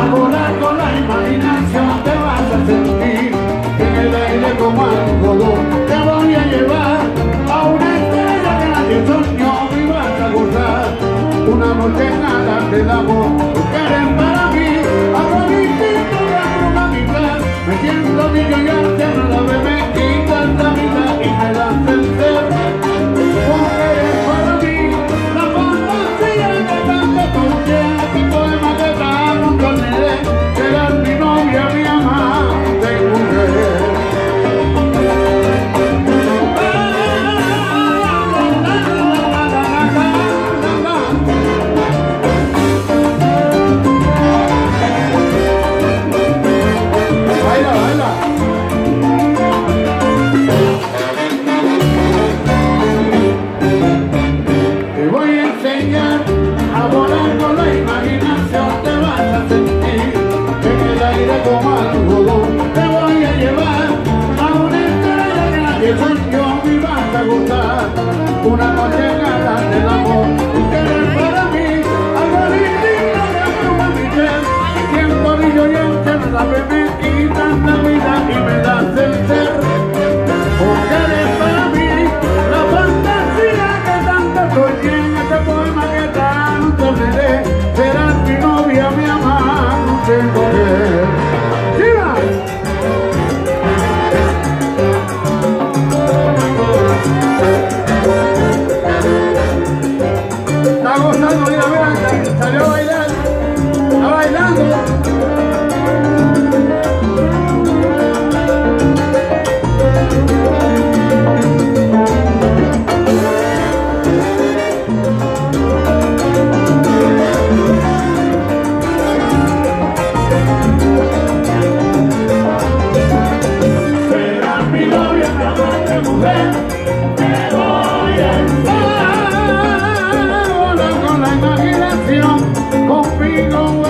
A volar con la imaginación te vas a sentir En el aire como algodón te voy a llevar A una estrella de nadie soñó y vas a gozar Una noche nada te damos, tengo que Está gozando, mira, mira, salió a bailar, está bailando. Con la imaginación, conmigo